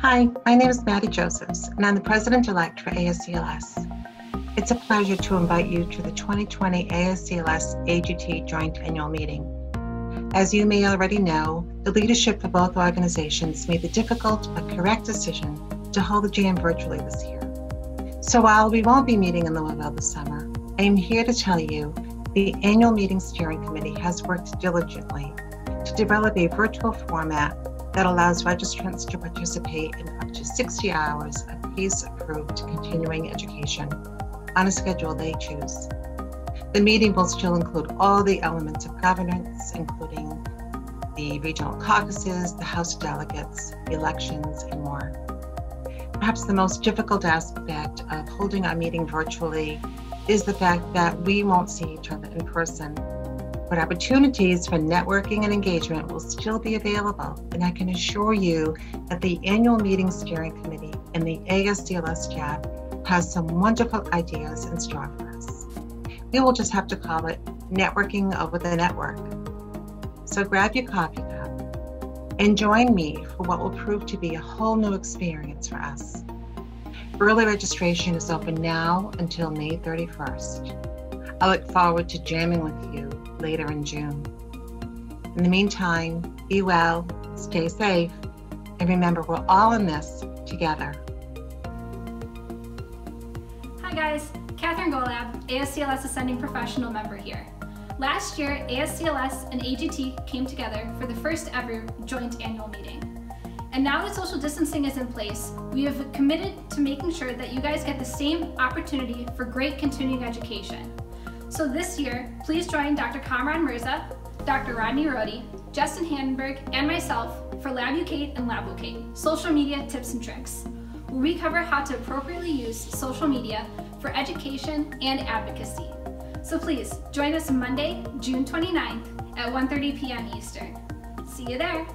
Hi, my name is Maddie Josephs, and I'm the president-elect for ASCLS. It's a pleasure to invite you to the 2020 ASCLS AGT Joint Annual Meeting. As you may already know, the leadership for both organizations made the difficult but correct decision to hold the jam virtually this year. So while we won't be meeting in Louisville this summer, I am here to tell you the annual meeting steering committee has worked diligently to develop a virtual format that allows registrants to participate in up to 60 hours of PACE approved continuing education on a schedule they choose. The meeting will still include all the elements of governance, including the regional caucuses, the House of Delegates, elections, and more. Perhaps the most difficult aspect of holding our meeting virtually is the fact that we won't see each other in person but opportunities for networking and engagement will still be available. And I can assure you that the annual meeting steering committee and the ASCLS staff has some wonderful ideas in store for us. We will just have to call it networking over the network. So grab your coffee cup and join me for what will prove to be a whole new experience for us. Early registration is open now until May 31st. I look forward to jamming with you later in June. In the meantime, be well, stay safe, and remember we're all in this together. Hi guys, Catherine Golab, ASCLS Ascending Professional member here. Last year, ASCLS and AGT came together for the first ever joint annual meeting. And now that social distancing is in place, we have committed to making sure that you guys get the same opportunity for great continuing education. So this year, please join Dr. Kamran Mirza, Dr. Rodney Rohde, Justin Handenberg, and myself for LabUcate and LabLocate, social media tips and tricks, where we cover how to appropriately use social media for education and advocacy. So please, join us Monday, June 29th at 1.30 p.m. Eastern. See you there!